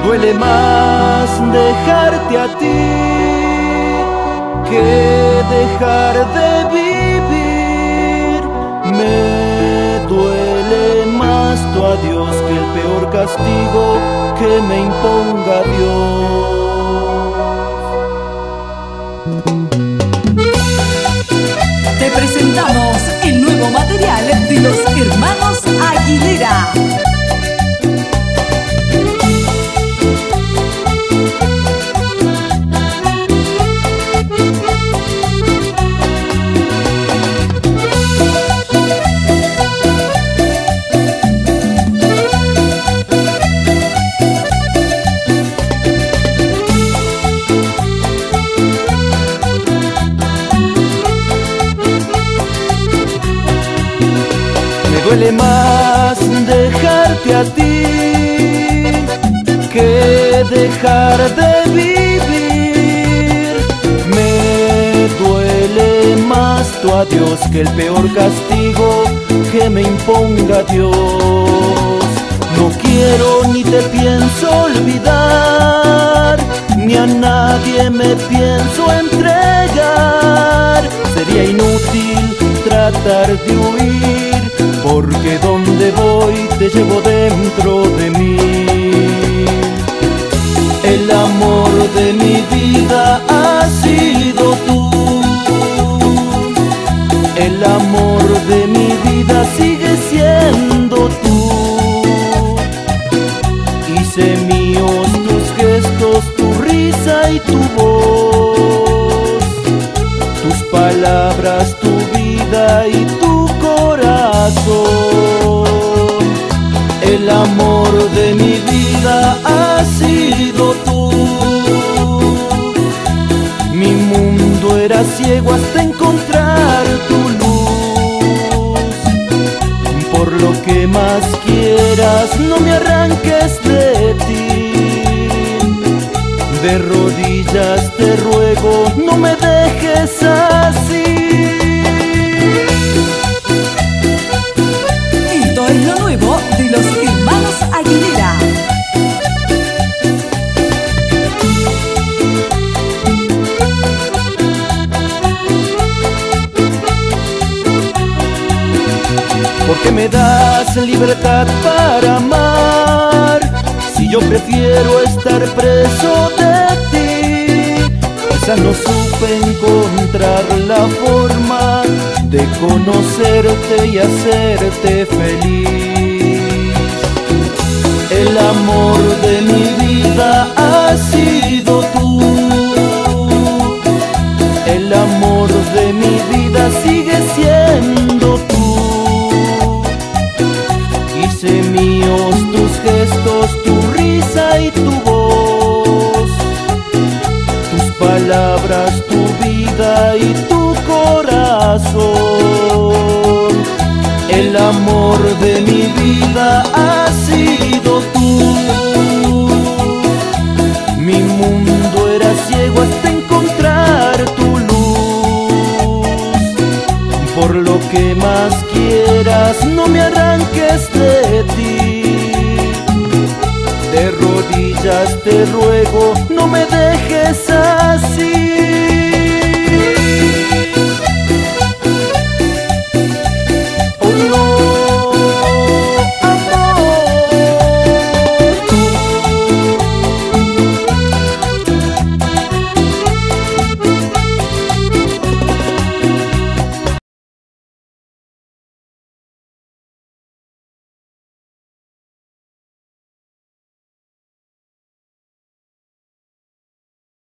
duele más dejarte a ti que dejar de vivir. Me duele más tu adiós que el peor castigo que me imponga Dios. Duele más dejarte a ti que dejar de vivir. Me duele más tu adiós que el peor castigo que me imponga Dios. No quiero ni te pienso olvidar, ni a nadie me pienso entregar. Sería inútil tratar de huir porque donde voy te llevo dentro de mí. El amor de mi vida ha sido tú. El amor de mi vida sigue siendo tú. Hice míos tus gestos, tu risa y tu voz. Tus palabras, tu vida y amor de mi vida ha sido tú. Mi mundo era ciego hasta encontrar tu luz. Por lo que más quieras, no me arranques de ti. De rodillas te ruego, no me dejes así. Porque me das libertad para amar. Si yo prefiero estar preso de ti Quizás no supe encontrar la forma De conocerte y hacerte feliz. El amor de mi vida ha sido tú. El amor tus gestos, tu risa y tu voz, tus palabras, tu vida y tu corazón. El amor de mi vida ha sido tú. Mi mundo era ciego hasta encontrar tu luz. Por lo que más quieras, no me arranques de ti. De rodillas te ruego, no me dejes así.